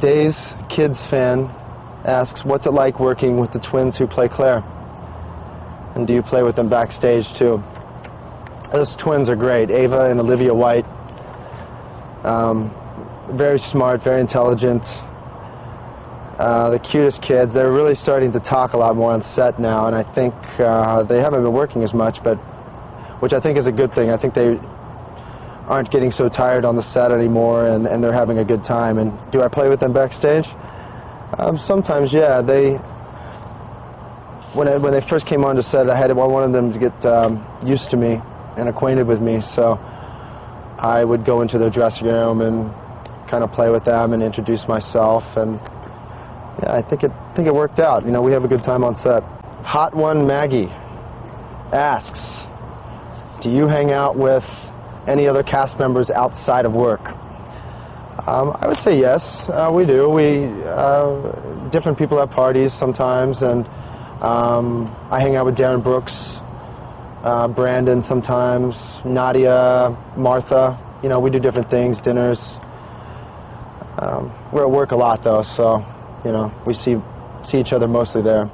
Days Kids fan asks, what's it like working with the twins who play Claire? And do you play with them backstage too? Those twins are great, Ava and Olivia White. Um, very smart, very intelligent. Uh, the cutest kids. They're really starting to talk a lot more on set now, and I think uh, they haven't been working as much, but which I think is a good thing. I think they aren't getting so tired on the set anymore, and, and they're having a good time. And do I play with them backstage? Um, sometimes, yeah. They when I, when they first came on onto set, I had I wanted them to get um, used to me and acquainted with me, so I would go into their dressing room and kind of play with them and introduce myself, and yeah, I think it think it worked out. You know, we have a good time on set. Hot one Maggie asks, do you hang out with any other cast members outside of work? Um, I would say yes, uh, we do. We uh, different people have parties sometimes, and um, I hang out with Darin Brooks, uh, Brandon sometimes, Nadia, Martha. You know, we do different things, dinners. Um, we're at work a lot though, so you know we see see each other mostly there.